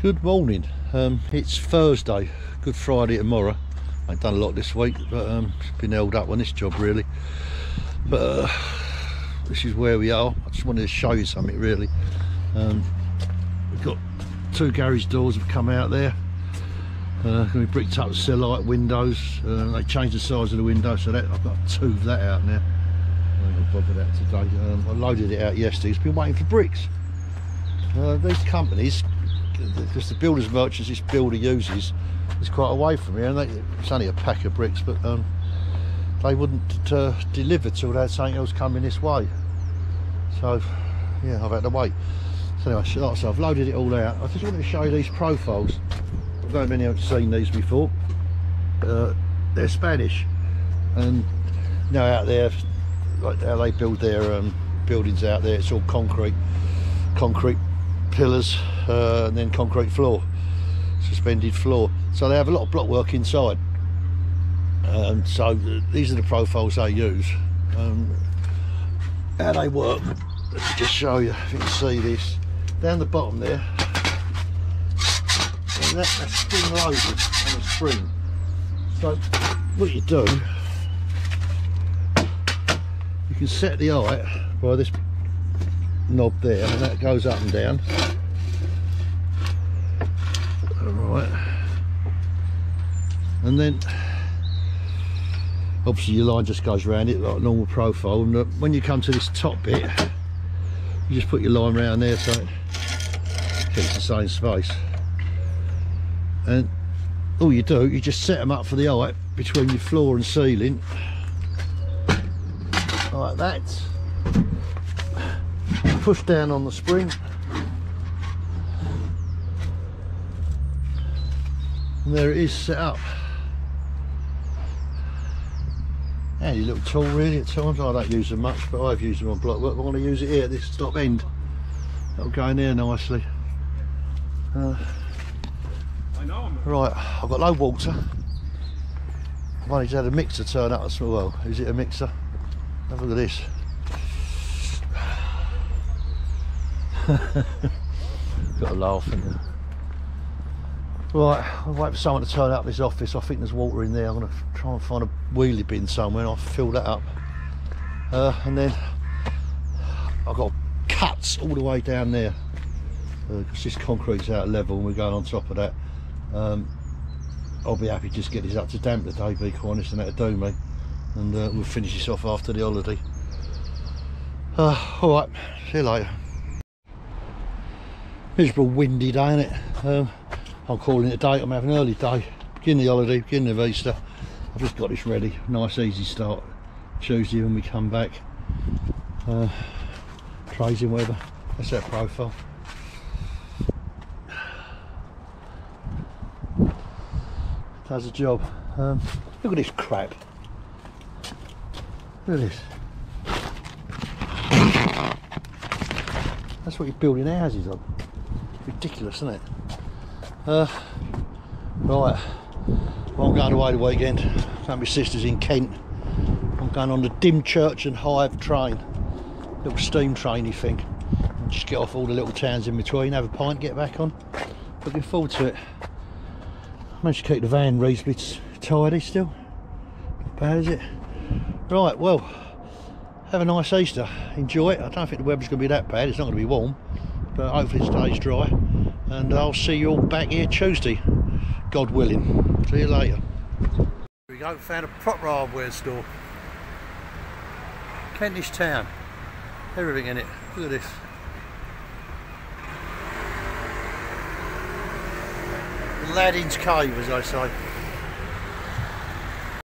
Good morning. Um, it's Thursday, Good Friday tomorrow. I've done a lot this week, but um, been held up on this job really. But uh, this is where we are. I just wanted to show you something really. Um, we've got two garage doors have come out there. Uh, to be bricked up with light windows. Uh, they changed the size of the window, so that I've got two of that out now. To bother that today. Um, I loaded it out yesterday. It's been waiting for bricks. Uh, these companies because the builders merchants this builder uses is quite away from here and they, it's only a pack of bricks but um, they wouldn't uh, deliver till they had something else coming this way. So yeah I've had to wait. So anyway so I've loaded it all out. I just wanted to show you these profiles. I don't many have seen these before. Uh, they're Spanish. And you out there like how they build their um, buildings out there it's all concrete concrete pillars uh, and then concrete floor suspended floor. So they have a lot of block work inside. Um, so these are the profiles they use. Um, how they work. Let me just show you if you can see this. Down the bottom there. And that, that's spring loaded on a spring. So what you do you can set the height by this knob there and that goes up and down. Alright. And then obviously your line just goes around it like normal profile and uh, when you come to this top bit you just put your line around there so it keeps the same space. And all you do you just set them up for the height between your floor and ceiling like that push down on the spring. And there it is set up. Yeah you look tall really at times. I don't use them much but I've used them on block work. I want to use it here at this top end. That'll go in there nicely. Uh, right I've got low water. I've only just had a mixer turn up as well is it a mixer? Have a look at this got a laugh in there Right, I'll wait for someone to turn up this office. I think there's water in there. I'm going to try and find a wheelie bin somewhere and I'll fill that up. Uh, and then I've got cuts all the way down there because uh, this concrete's out of level and we're going on top of that. Um, I'll be happy to just get this up to damp today, be quite honest, and that'll do me. And uh, we'll finish this off after the holiday. Uh, Alright, see you later. Miserable windy day, isn't it? Um, I'm calling it a day. I'm having an early day, beginning the holiday, beginning of Easter. I've just got this ready. Nice easy start. Tuesday when we come back. Uh, Tracing weather. That's that profile. Does a job. Um, look at this crap. Look at this. That's what you're building houses on. Ridiculous, isn't it? Uh, right, well, I'm going away the weekend. my sister's in Kent. I'm going on the Dymchurch and Hythe train, little steam trainy thing. Just get off all the little towns in between, have a pint, get back on. Looking forward to it. Managed to keep the van reasonably tidy still. Not bad, is it? Right, well, have a nice Easter. Enjoy it. I don't think the weather's going to be that bad. It's not going to be warm, but hopefully it stays dry and I'll see you all back here Tuesday, God willing. See you later. Here we go, found a proper hardware store. Kentish town, everything in it. Look at this. Aladdin's cave, as I say.